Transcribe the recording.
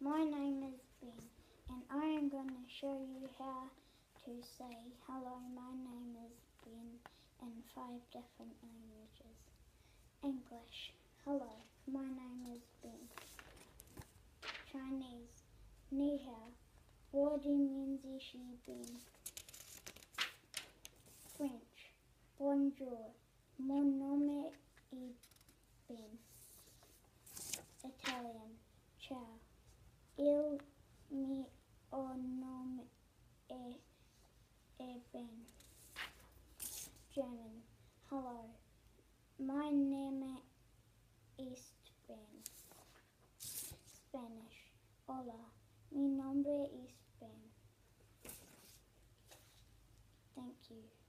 My name is Ben and I am going to show you how to say hello my name is Ben in five different languages. English, hello my name is Ben. Chinese, ni hao, wo di mian zi shi Ben. French, bonjour, mon nome est Ben. Italian, ciao. Il mio nome è Ben. German. Hello. My name is Ben. Spanish. Hola. Mi nombre es Ben. Thank you.